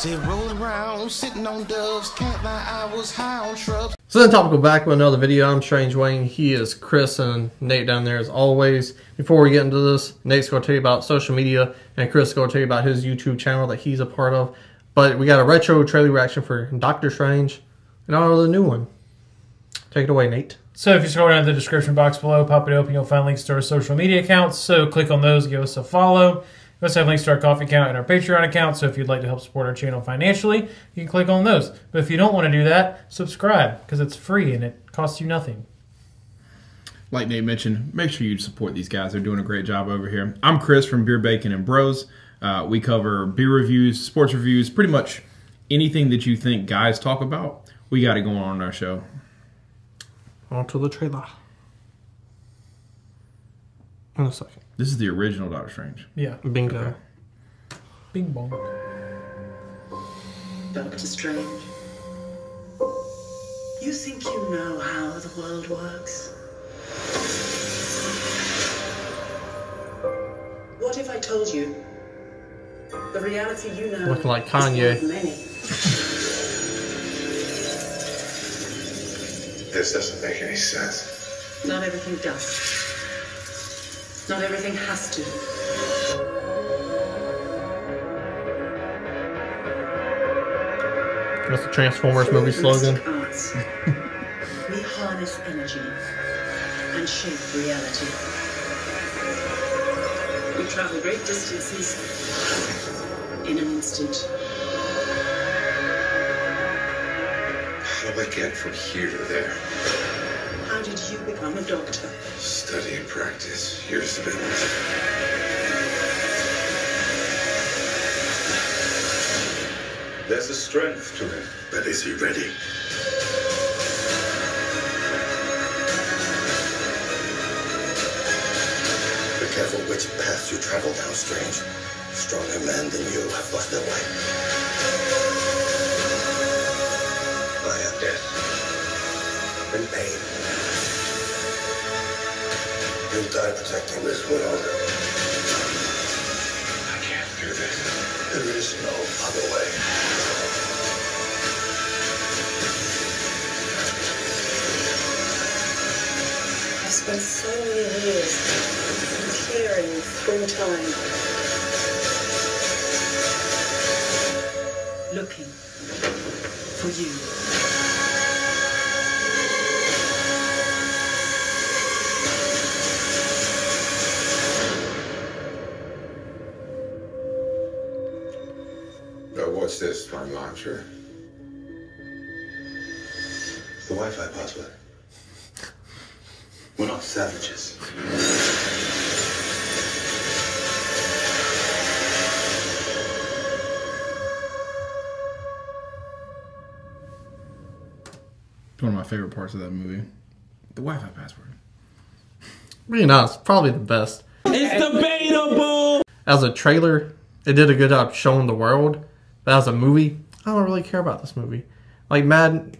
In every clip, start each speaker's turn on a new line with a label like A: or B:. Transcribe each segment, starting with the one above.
A: Say rolling around, sitting on doves, can't lie, I was high on shrubs.
B: CineTopical back with another video. I'm Strange Wang. He is Chris and Nate down there as always. Before we get into this, Nate's going to tell you about social media and Chris is going to tell you about his YouTube channel that he's a part of. But we got a retro trailer reaction for Doctor Strange and also the new one. Take it away, Nate.
C: So if you scroll down to the description box below, pop it open, you'll find links to our social media accounts. So click on those, give us a follow. We also have links to our Ko-fi account and our Patreon account. So if you'd like to help support our channel financially, you can click on those. But if you don't want to do that, subscribe because it's free and it costs you nothing.
D: like Nate mentioned, make sure you support these guys. They're doing a great job over here. I'm Chris from Beer Bacon and Bros. Uh, we cover beer reviews, sports reviews, pretty much anything that you think guys talk about. We got it going on in our show.
B: On to the trailer. In a second.
D: This is the original Doctor Strange.
C: Yeah.
B: Bingo.
C: Bing bong.
E: Doctor Strange. You think you know how the world works? What if I told you the reality you know
B: Looking like
E: is
B: Kanye.
E: one many?
F: This doesn't make any sense.
E: Not everything does. Not everything has to.
B: That's the Transformers movie slogan.
E: arts, we harness energy and shape reality. We travel great distances in an instant.
F: How do I get from here to there?
E: You become a doctor?
F: Study and practice, years of it. There's a strength to him. But is he ready? Be careful which path you travel down, Strange. Stronger men than you have lost their way. Via death and pain. You die protecting this world. I can't do this. There is no other way.
E: I've spent so many years clearing through time. Looking for you.
F: Now, what's this, my mantra? It's the Wi-Fi password. We're not savages.
D: It's one of my favorite parts of that movie. The Wi-Fi password.
B: Really nice. Probably the best. It's debatable. As a trailer, it did a good job showing the world. But as a movie, I don't really care about this movie. Like Mad,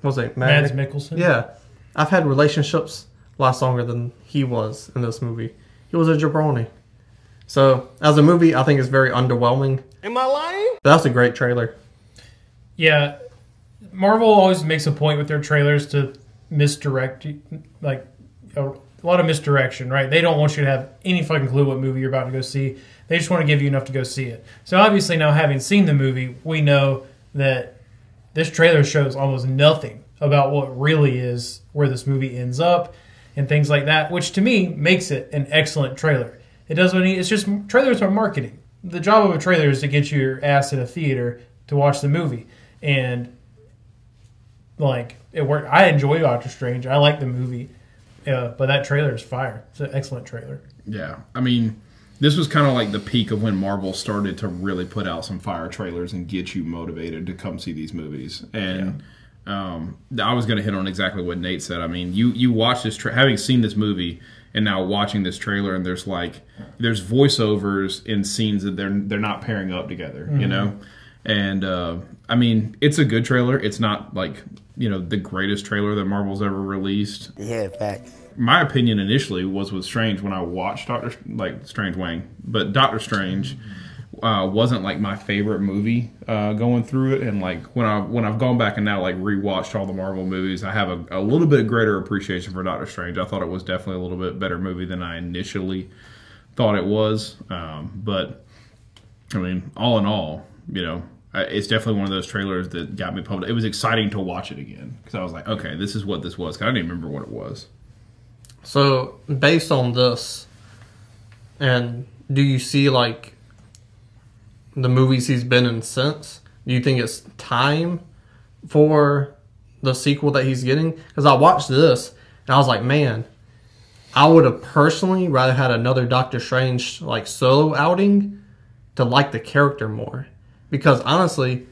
B: what was it Mad
C: Mads Mikkelsen.
B: Yeah, I've had relationships last longer than he was in this movie. He was a jabroni. So as a movie, I think it's very underwhelming. Am I lying? But that's a great trailer.
C: Yeah, Marvel always makes a point with their trailers to misdirect, you- like a, a lot of misdirection, right? They don't want you to have any fucking clue what movie you're about to go see. They just want to give you enough to go see it. So obviously, now having seen the movie, we know that this trailer shows almost nothing about what really is where this movie ends up and things like that, which to me makes it an excellent trailer. It does what it, it's just trailers are marketing. The job of a trailer is to get your ass in a theater to watch the movie, and like it worked. I enjoy Doctor Strange. I like the movie, uh, but that trailer is fire. It's an excellent trailer.
D: Yeah, I mean, this was kind of like the peak of when Marvel started to really put out some fire trailers and get you motivated to come see these movies. And um, I was going to hit on exactly what Nate said. I mean, you you watch this, tra- having seen this movie, and now watching this trailer, and there's like there's voiceovers in scenes that they're they're not pairing up together, you know. And uh, I mean, it's a good trailer. It's not like you know the greatest trailer that Marvel's ever released
G: Yeah, facts.
D: My opinion initially was with Strange when I watched Doctor like Strange Wang, but Doctor Strange uh, wasn't like my favorite movie uh, going through it, and like when I when I've gone back and now like rewatched all the Marvel movies, I have a, a little bit greater appreciation for Doctor Strange. I thought it was definitely a little bit better movie than I initially thought it was, um, but I mean, all in all, you know, it's definitely one of those trailers that got me pumped. It was exciting to watch it again because I was like, okay, this is what this was. 'Cause I didn't even remember what it was.
B: So, based on this, and do you see like the movies he's been in since? Do you think it's time for the sequel that he's getting? Because I watched this and I was like, man, I would have personally rather had another Doctor Strange like solo outing to like the character more. Because honestly,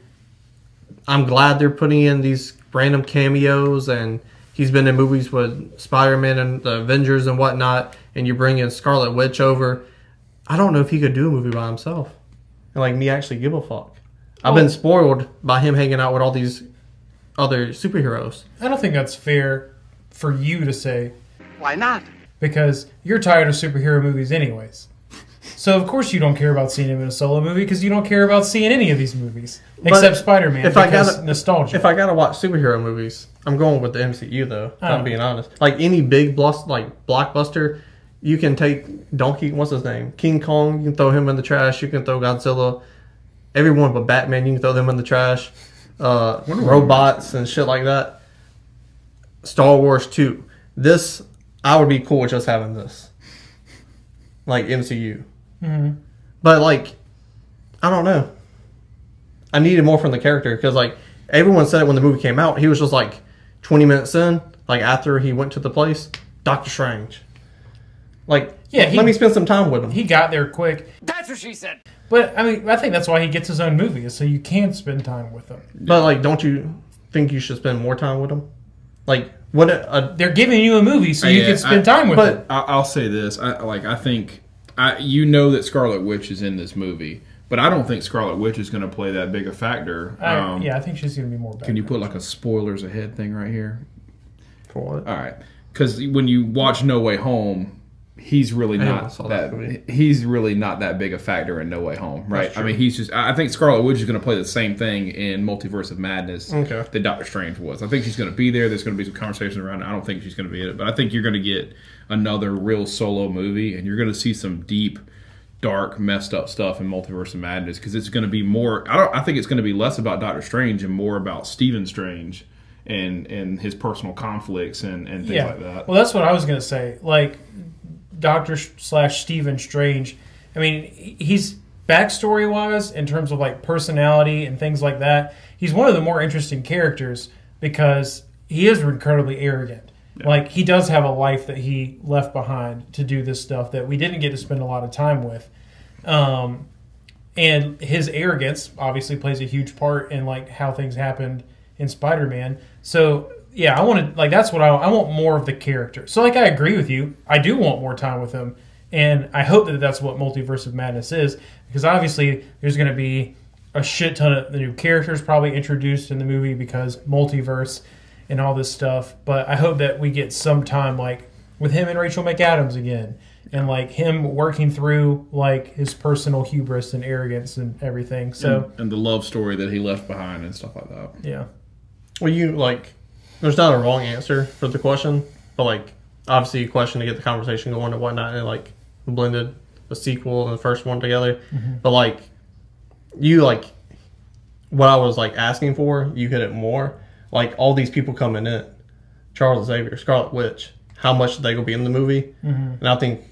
B: I'm glad they're putting in these random cameos and he's been in movies with Spider-Man and the Avengers and whatnot and you bring in Scarlet Witch over. I don't know if he could do a movie by himself. And like me actually give a fuck. I've oh. been spoiled by him hanging out with all these other superheroes.
C: I don't think that's fair for you to say
G: Why not?
C: because you're tired of superhero movies anyways. So of course you don't care about seeing him in a solo movie because you don't care about seeing any of these movies except Spider-Man
B: if I gotta-
C: nostalgia.
B: If I gotta watch superhero movies, I'm going with the MCU though. If
C: Oh.
B: I'm being honest. Like any big blus- like blockbuster, you can take Donkey. What's his name? King Kong. You can throw him in the trash. You can throw Godzilla. Everyone but Batman, you can throw them in the trash. Uh, robots and shit like that. Star Wars two. This I would be cool with just having this. Like MCU. Mm-hmm. But like, I don't know. I needed more from the character because like everyone said it when the movie came out. He was just like 20 minutes in, like after he went to the place, Doctor Strange. Like,
C: Yeah, he-
B: let me spend some time with him.
C: he got there quick.
G: That's what she said.
C: But I mean, I think that's why he gets his own movie, is so you can spend time with him.
B: but like, don't you think you should spend more time with him? Like, what? A, a,
C: They're giving you a movie so uh, you
D: Yeah,
C: can spend
D: I-
C: time with
B: but-
C: him.
D: I, I'll say this: I, like I think I, you know that Scarlet Witch is in this movie, but I don't think Scarlet Witch is going to play that big a factor.
C: I,
D: Um,
C: yeah, I think she's going to be more.
D: Can you put like a spoilers ahead thing right here?
B: for what?
D: All right, because when you watch No Way Home, he's really
B: I haven't that
D: that. he's really not that big a factor in No Way Home, right? I mean, he's just. I I think Scarlet Witch is going to play the same thing in Multiverse of Madness
B: Okay.
D: that Doctor Strange was. I think she's going to be there. There's going to be some conversations around. it. I don't think she's going to be in it, but I think you're going to get another real solo movie, and you're going to see some deep. Dark, messed up stuff in Multiverse of Madness because it's going to be more. I don't. I think it's going to be less about Doctor Strange and more about Stephen Strange and and his personal conflicts and and things
C: yeah.
D: like that.
C: Well, that's what I was going to say. Like Doctor slash Stephen Strange. I mean, he's backstory wise in terms of like personality and things like that. He's one of the more interesting characters because he is incredibly arrogant. Like he does have a life that he left behind to do this stuff that we didn't get to spend a lot of time with. Um, and his arrogance obviously plays a huge part in like how things happened in Spider-Man. So yeah, I want to like that's what I I want more of the character. So like I agree with you. I do want more time with him, and I hope that that's what Multiverse of Madness is because obviously there's going to be a shit ton of the new characters probably introduced in the movie because multiverse and all this stuff. But I hope that we get some time like with him and Rachel McAdams again. And like him working through like his personal hubris and arrogance and everything. So
D: and, and the love story that he left behind and stuff like that.
C: yeah,
B: Well, you like, there's not a wrong answer for the question, but like, obviously, a question to get the conversation going and whatnot, and like blended the sequel and the first one together. Mm-hmm. But like, you like, what I was like asking for, you hit it more. Like all these people coming in, Charles Xavier, Scarlet Witch, how much they gonna be in the movie? Mm-hmm. And I think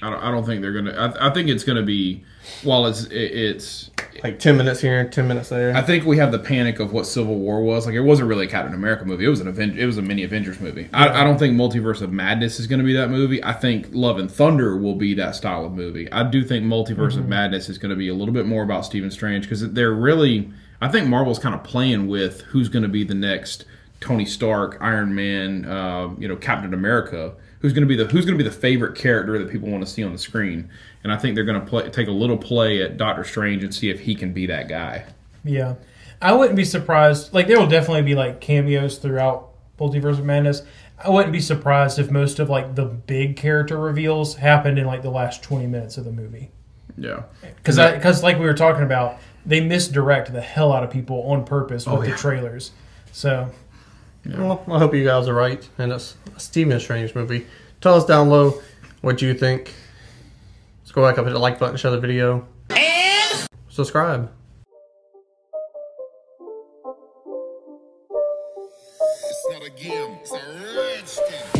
D: I don't, I don't think they're gonna. I, I think it's gonna be. While it's it, it's.
B: Like ten minutes here, ten minutes there.
D: I think we have the panic of what Civil War was. Like it wasn't really a Captain America movie. It was an Aven- It was a mini Avengers movie. I, I don't think Multiverse of Madness is going to be that movie. I think Love and Thunder will be that style of movie. I do think Multiverse of mm-hmm. Madness is going to be a little bit more about Stephen Strange because they're really. I think Marvel's kind of playing with who's going to be the next Tony Stark, Iron Man, uh, you know, Captain America. Who's going to be the Who's going to be the favorite character that people want to see on the screen? And I think they're going to play, take a little play at Doctor Strange and see if he can be that guy.
C: Yeah, I wouldn't be surprised. Like there will definitely be like cameos throughout Multiverse of Madness. I wouldn't be surprised if most of like the big character reveals happened in like the last twenty minutes of the movie.
D: Yeah.
C: because because like we were talking about, they misdirect the hell out of people on purpose with
D: Oh,
C: the trailers. So
B: Well, I hope you guys are right, and it's a Stephen Strange movie. Tell us down low what you think. Let's go back up, hit the like button, share the video, and subscribe.
F: It's not a game, it's a rich thing.